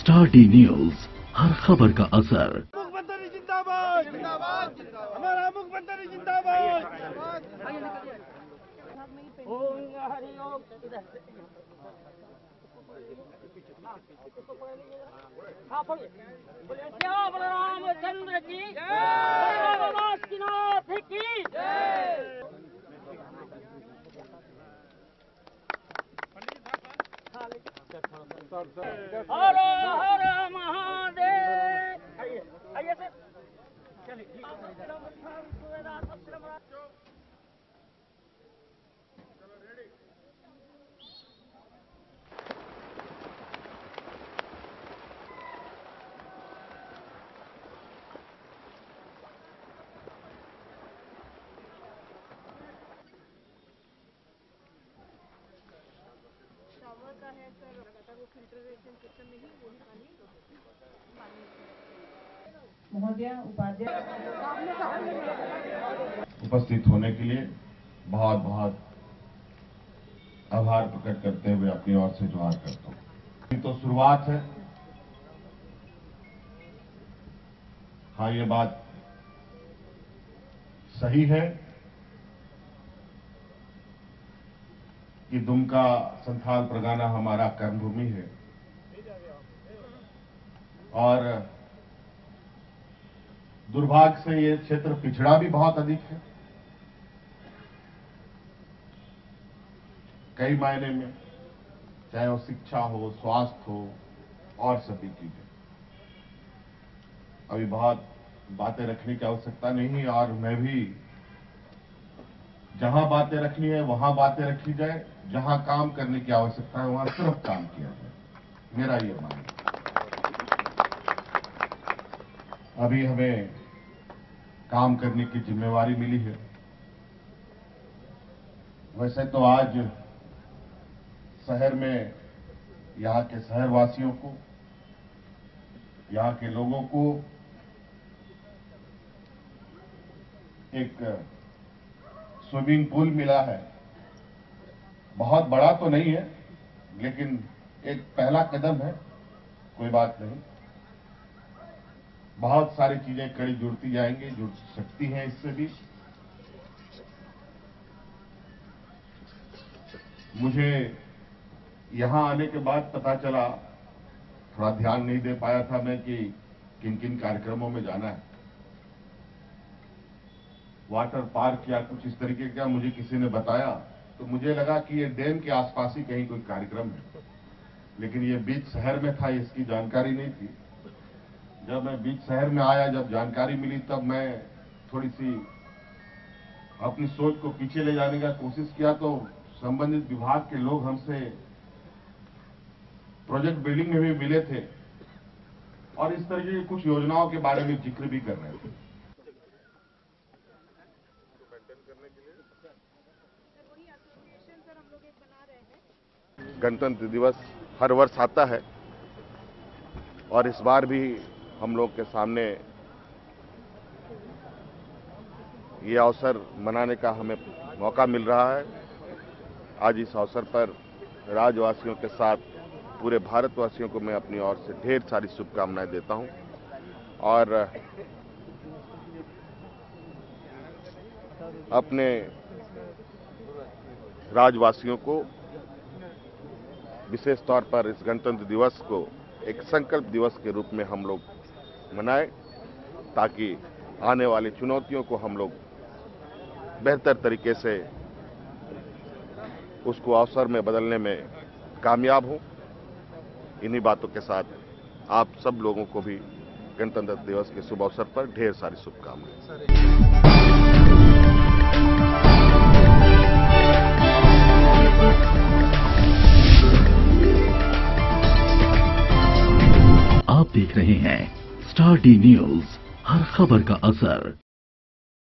Star D news हर खबर का असर। मुख्यमंत्री जिंदाबाद। जिंदाबाद हमारा मुख्यमंत्री जिंदाबाद ओम हरि ओम हाँ बोलिए बोलिए श्याम रामचंद्र की जय की नाथ की जय हर हर महादेव। आइए सर। चलिए शावर का है सर लगातार वो फिल्टरेशन सिस्टम में ही वही पानी पानी महोदय उपाध्याय। उपस्थित होने के लिए बहुत बहुत आभार प्रकट करते हुए अपनी ओर से जोहार करता हूँ। ये तो शुरुआत है। हाँ ये बात सही है। कि दुमका संथाल परगाना हमारा कर्मभूमि है। और दुर्भाग्य से ये क्षेत्र पिछड़ा भी बहुत अधिक है। कई मायने में, चाहे वो शिक्षा हो, स्वास्थ्य हो, और सभी चीज़ें। अभी बहुत बातें रखने की आवश्यकता नहीं, और मैं भी जहाँ बातें रखनी है, वहाँ बातें रखी जाए, जहाँ काम करने की आवश्यकता है, वहाँ सिर्फ़ काम किया जाए। मेरा ये मानना अभी हमें काम करने की जिम्मेवारी मिली है। वैसे तो आज शहर में, यहाँ के शहरवासियों को, यहाँ के लोगों को एक स्विमिंग पूल मिला है। बहुत बड़ा तो नहीं है, लेकिन एक पहला कदम है, कोई बात नहीं। बहुत सारी चीज़ें कड़ी जुड़ती जाएँगी, जुड़ सकती हैं इससे भी। मुझे यहाँ आने के बाद पता चला, थोड़ा ध्यान नहीं दे पाया था मैं कि किन किन कार्यक्रमों में जाना है। वाटर पार्क या कुछ इस तरीके का मुझे किसी ने बताया तो मुझे लगा कि ये डैम के आसपास ही कहीं कोई कार्यक्रम है। लेकिन ये बीच शहर में था, इसकी जानकारी नहीं थी। जब मैं बीच शहर में आया, जब जानकारी मिली, तब मैं थोड़ी सी अपनी सोच को पीछे ले जाने का कोशिश किया तो संबंधित विभाग के लोग हमसे प्रोजेक्ट बिल्डिंग में भी मिले थे और इस तरीके की कुछ योजनाओं के बारे में ज़िक्र भी कर रहे थे सर वही एसोसिएशन सर हम लोग एक बना रहे हैं गणतंत्र दिवस हर वर्ष आता है। और इस बार भी हम लोग के सामने ये अवसर मनाने का हमें मौका मिल रहा है। आज इस अवसर पर राज्यवासियों के साथ पूरे भारतवासियों को मैं अपनी ओर से ढेर सारी शुभकामनाएँ देता हूँ। और अपने राजवासियों को विशेष तौर पर इस गणतंत्र दिवस को एक संकल्प दिवस के रूप में हम लोग मनाएँ, ताकि आने वाली चुनौतियों को हम लोग बेहतर तरीके से उसको अवसर में बदलने में कामयाब हों। इन्हीं बातों के साथ आप सब लोगों को भी गणतंत्र दिवस के शुभ अवसर पर ढेर सारी शुभकामनाएँ। स्टार डी न्यूज़ हर खबर का असर।